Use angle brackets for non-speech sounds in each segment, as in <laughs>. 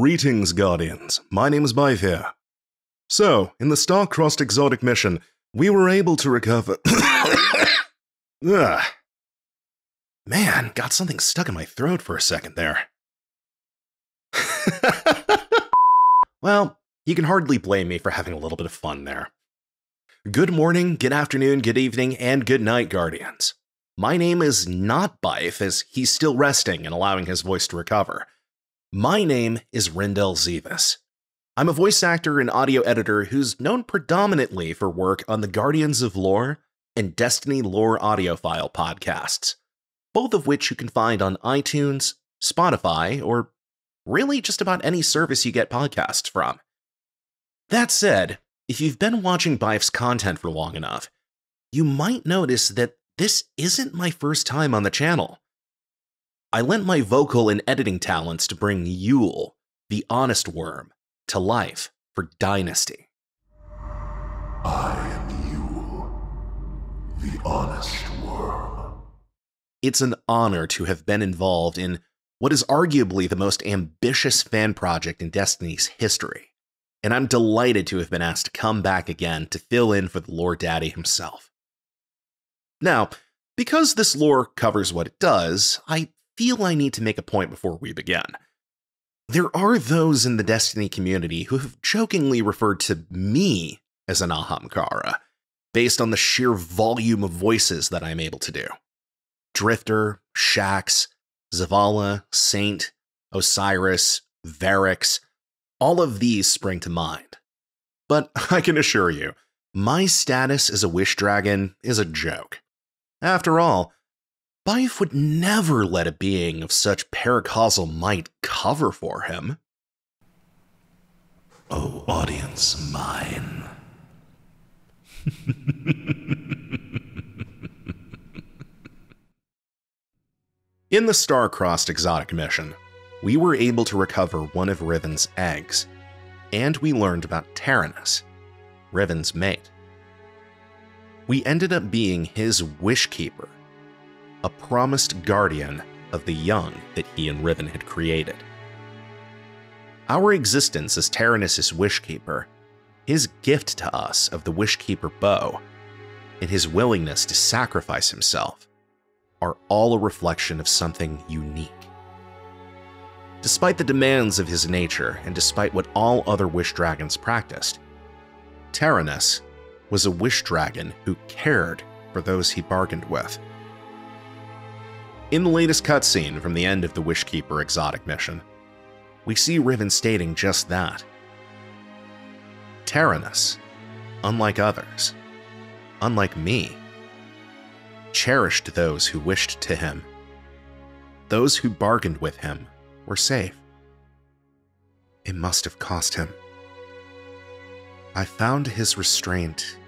Greetings, Guardians. My name is Byf here. So, in the star-crossed exotic mission, we were able to recover. <coughs> Ugh. Man, got something stuck in my throat for a second there. <laughs> well, you can hardly blame me for having a little bit of fun there. Good morning, good afternoon, good evening, and good night, Guardians. My name is not Byf, as he's still resting and allowing his voice to recover. My name is Rindel Zivas. I'm a voice actor and audio editor who's known predominantly for work on the Guardians of Lore and Destiny Lore Audiophile podcasts, both of which you can find on iTunes, Spotify, or really just about any service you get podcasts from. That said, if you've been watching Byf's content for long enough, you might notice that this isn't my first time on the channel. I lent my vocal and editing talents to bring Yul, the honest worm, to life for Dynasty. I am Yul, the honest worm. It's an honor to have been involved in what is arguably the most ambitious fan project in Destiny's history, and I'm delighted to have been asked to come back again to fill in for the Lore Daddy himself. Now, because this lore covers what it does, I feel I need to make a point before we begin. There are those in the Destiny community who have jokingly referred to me as an Ahamkara, based on the sheer volume of voices that I'm able to do. Drifter, Shaxx, Zavala, Saint, Osiris, Variks, all of these spring to mind. But <laughs> I can assure you, my status as a Wish Dragon is a joke. After all, Byf would never let a being of such paracausal might cover for him. Oh, audience mine. <laughs> In the star-crossed exotic mission, we were able to recover one of Riven's eggs, and we learned about Taranis, Riven's mate. We ended up being his wish keeper a promised guardian of the young that he and Riven had created. Our existence as Taranis' Wishkeeper, his gift to us of the Wishkeeper bow, and his willingness to sacrifice himself are all a reflection of something unique. Despite the demands of his nature, and despite what all other Wish Dragons practiced, Taranis was a Wish Dragon who cared for those he bargained with. In the latest cutscene from the end of the Wishkeeper exotic mission, we see Riven stating just that. Taranis, unlike others, unlike me, cherished those who wished to him. Those who bargained with him were safe. It must have cost him. I found his restraint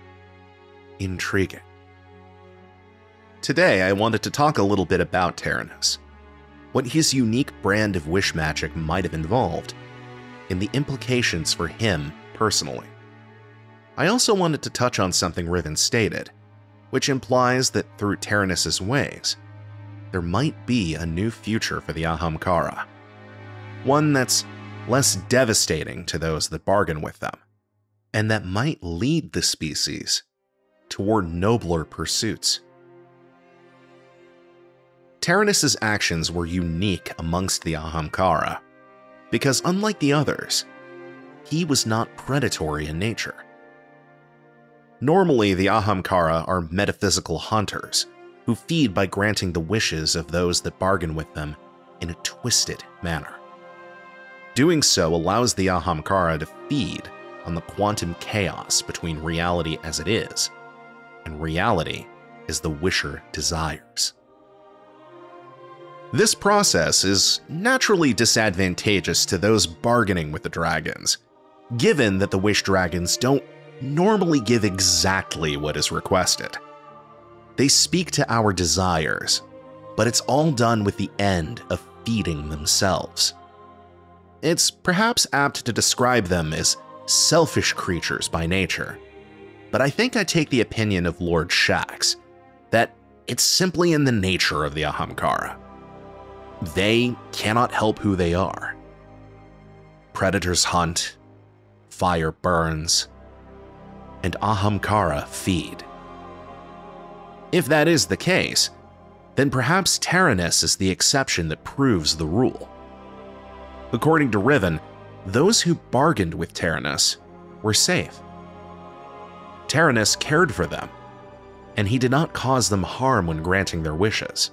intriguing. Today, I wanted to talk a little bit about Taranis, what his unique brand of wish magic might have involved, and the implications for him personally. I also wanted to touch on something Riven stated, which implies that through Taranis' ways, there might be a new future for the Ahamkara. One that's less devastating to those that bargain with them, and that might lead the species toward nobler pursuits. Taranis' actions were unique amongst the Ahamkara, because unlike the others, he was not predatory in nature. Normally, the Ahamkara are metaphysical hunters who feed by granting the wishes of those that bargain with them in a twisted manner. Doing so allows the Ahamkara to feed on the quantum chaos between reality as it is and reality as the wisher desires. This process is naturally disadvantageous to those bargaining with the dragons, given that the Wish Dragons don't normally give exactly what is requested. They speak to our desires, but it's all done with the end of feeding themselves. It's perhaps apt to describe them as selfish creatures by nature, but I think I take the opinion of Lord Shaxx that it's simply in the nature of the Ahamkara. They cannot help who they are. predators hunt, fire burns, and Ahamkara feed. If that is the case, then perhaps Taranis is the exception that proves the rule. According to Riven, those who bargained with Taranis were safe. Taranis cared for them, and he did not cause them harm when granting their wishes.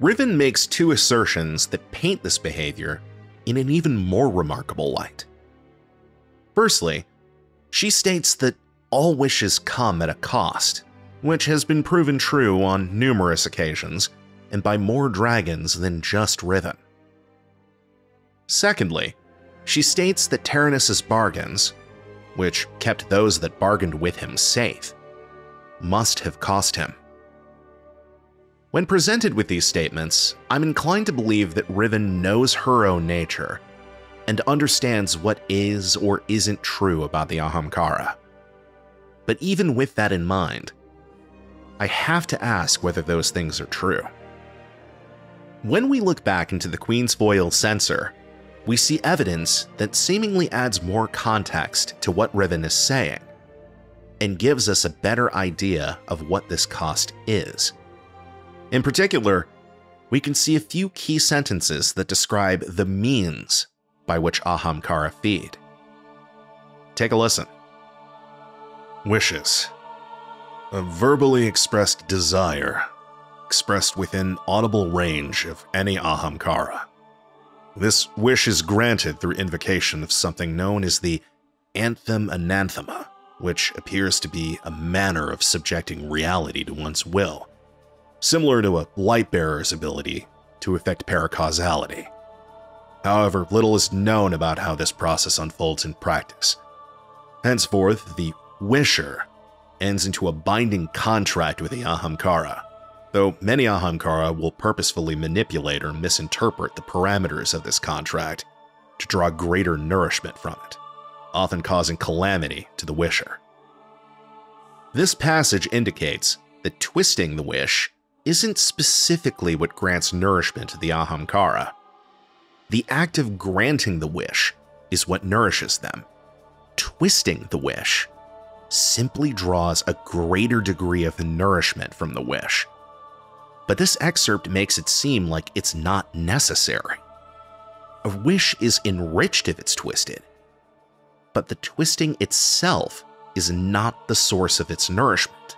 Riven makes two assertions that paint this behavior in an even more remarkable light. Firstly, she states that all wishes come at a cost, which has been proven true on numerous occasions and by more dragons than just Riven. Secondly, she states that Taranis' bargains, which kept those that bargained with him safe, must have cost him. When presented with these statements, I'm inclined to believe that Riven knows her own nature and understands what is or isn't true about the Ahamkara. But even with that in mind, I have to ask whether those things are true. When we look back into the Queensfoil Censer, we see evidence that seemingly adds more context to what Riven is saying and gives us a better idea of what this cost is. In particular, we can see a few key sentences that describe the means by which Ahamkara feed. Take a listen. Wishes. A verbally expressed desire, expressed within audible range of any Ahamkara. This wish is granted through invocation of something known as the Anthem Anathema, which appears to be a manner of subjecting reality to one's will, similar to a light bearer's ability to effect paracausality. However, little is known about how this process unfolds in practice. Henceforth, the wisher ends into a binding contract with the Ahamkara, though many Ahamkara will purposefully manipulate or misinterpret the parameters of this contract to draw greater nourishment from it often causing calamity to the wisher. This passage indicates that twisting the wish isn't specifically what grants nourishment to the Ahamkara. The act of granting the wish is what nourishes them. Twisting the wish simply draws a greater degree of nourishment from the wish. But this excerpt makes it seem like it's not necessary. A wish is enriched if it's twisted, but the twisting itself is not the source of its nourishment.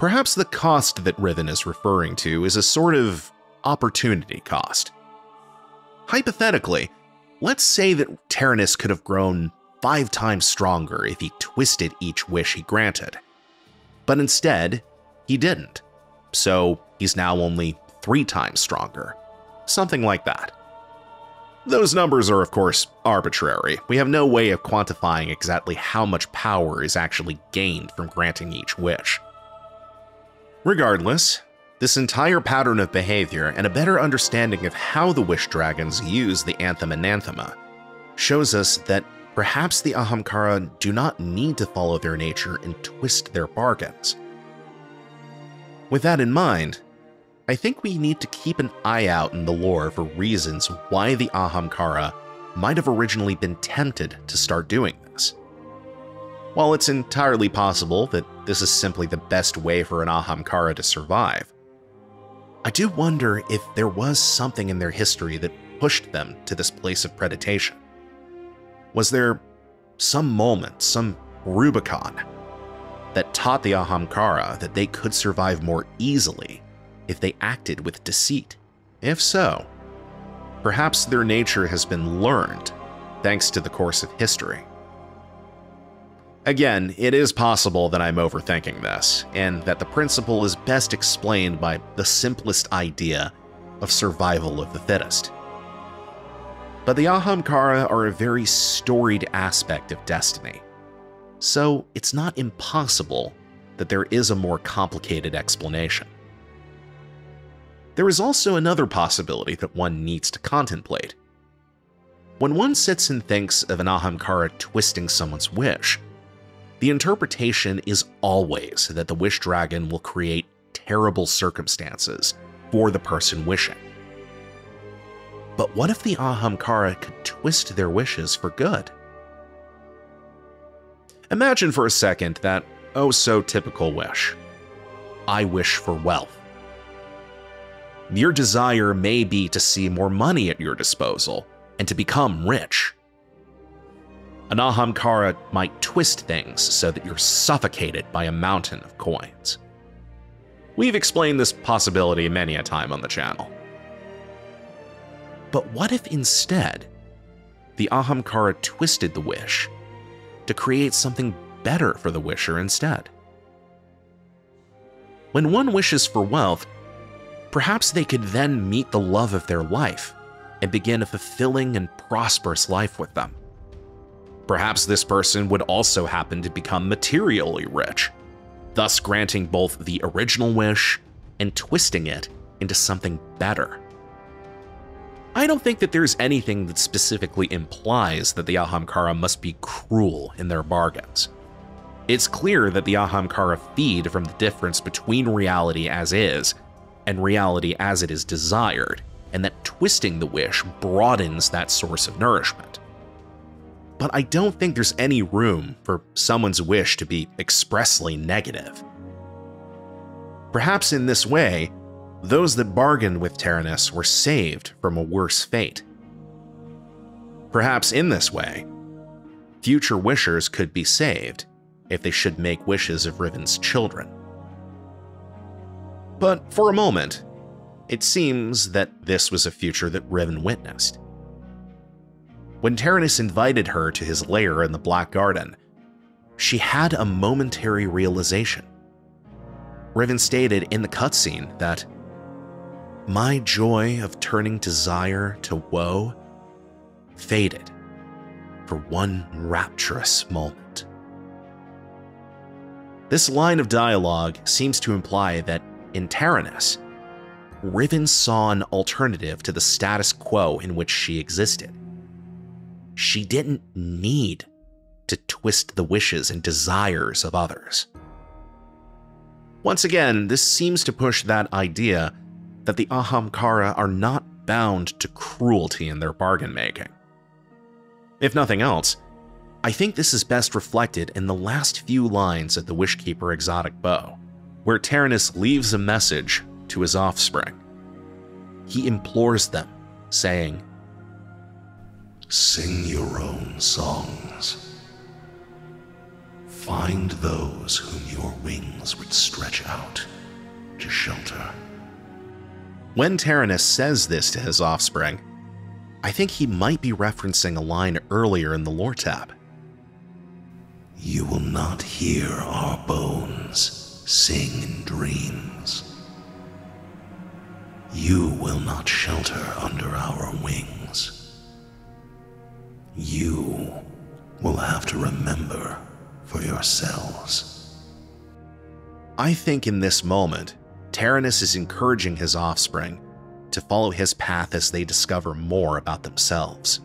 Perhaps the cost that Riven is referring to is a sort of opportunity cost. Hypothetically, let's say that Taranis could have grown five times stronger if he twisted each wish he granted. But instead, he didn't. So he's now only three times stronger. Something like that. Those numbers are, of course, arbitrary. We have no way of quantifying exactly how much power is actually gained from granting each wish. Regardless, this entire pattern of behavior and a better understanding of how the Wish Dragons use the Anthem Anathema shows us that perhaps the Ahamkara do not need to follow their nature and twist their bargains. With that in mind, I think we need to keep an eye out in the lore for reasons why the Ahamkara might have originally been tempted to start doing this. While it's entirely possible that this is simply the best way for an Ahamkara to survive, I do wonder if there was something in their history that pushed them to this place of predation. Was there some moment, some Rubicon, that taught the Ahamkara that they could survive more easily if they acted with deceit? If so, perhaps their nature has been learned thanks to the course of history. Again, it is possible that I'm overthinking this, and that the principle is best explained by the simplest idea of survival of the fittest. But the Ahamkara are a very storied aspect of destiny, so it's not impossible that there is a more complicated explanation. There is also another possibility that one needs to contemplate. When one sits and thinks of an Ahamkara twisting someone's wish, the interpretation is always that the Wish Dragon will create terrible circumstances for the person wishing. But what if the Ahamkara could twist their wishes for good? Imagine for a second that oh so typical wish. I wish for wealth. Your desire may be to see more money at your disposal and to become rich. An Ahamkara might twist things so that you're suffocated by a mountain of coins. We've explained this possibility many a time on the channel. But what if instead, the Ahamkara twisted the wish to create something better for the wisher instead? When one wishes for wealth, perhaps they could then meet the love of their life and begin a fulfilling and prosperous life with them. Perhaps this person would also happen to become materially rich, thus granting both the original wish and twisting it into something better. I don't think that there's anything that specifically implies that the Ahamkara must be cruel in their bargains. It's clear that the Ahamkara feed from the difference between reality as is and reality as it is desired, and that twisting the wish broadens that source of nourishment. But I don't think there's any room for someone's wish to be expressly negative. Perhaps in this way, those that bargained with Taranis were saved from a worse fate. Perhaps in this way, future wishers could be saved if they should make wishes of Riven's children. But for a moment, it seems that this was a future that Riven witnessed. When Taranis invited her to his lair in the Black Garden, she had a momentary realization. Riven stated in the cutscene that my joy of turning desire to woe faded for one rapturous moment. This line of dialogue seems to imply that in Taranis, Riven saw an alternative to the status quo in which she existed. She didn't need to twist the wishes and desires of others. Once again, this seems to push that idea that the Ahamkara are not bound to cruelty in their bargain making. If nothing else, I think this is best reflected in the last few lines of the Wishkeeper exotic bow, where Taranis leaves a message to his offspring. He implores them, saying, Sing your own songs. Find those whom your wings would stretch out to shelter. When Taranis says this to his offspring, I think he might be referencing a line earlier in the lore tab. You will not hear our bones sing in dreams. You will not shelter under our wings. You will have to remember for yourselves. I think in this moment, Taranis is encouraging his offspring to follow his path as they discover more about themselves.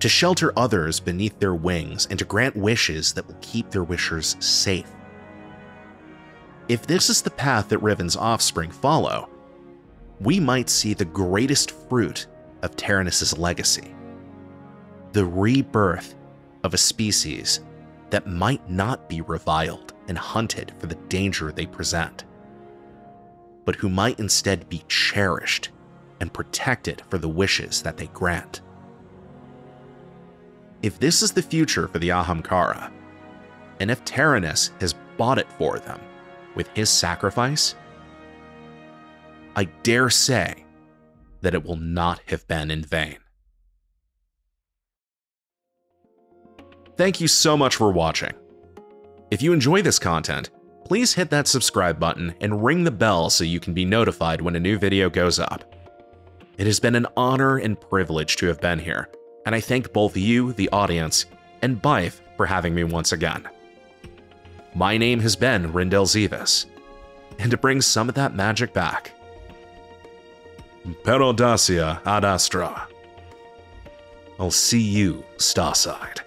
To shelter others beneath their wings and to grant wishes that will keep their wishers safe. If this is the path that Riven's offspring follow, we might see the greatest fruit of Taranis' legacy. The rebirth of a species that might not be reviled and hunted for the danger they present but who might instead be cherished and protected for the wishes that they grant. If this is the future for the Ahamkara, and if Taranis has bought it for them with his sacrifice, I dare say that it will not have been in vain. Thank you so much for watching. If you enjoy this content, please hit that subscribe button and ring the bell so you can be notified when a new video goes up. It has been an honor and privilege to have been here, and I thank both you, the audience, and Byf for having me once again. My name has been Rindel Zivas, and to bring some of that magic back, Per audacia ad astra. I'll see you, Starside.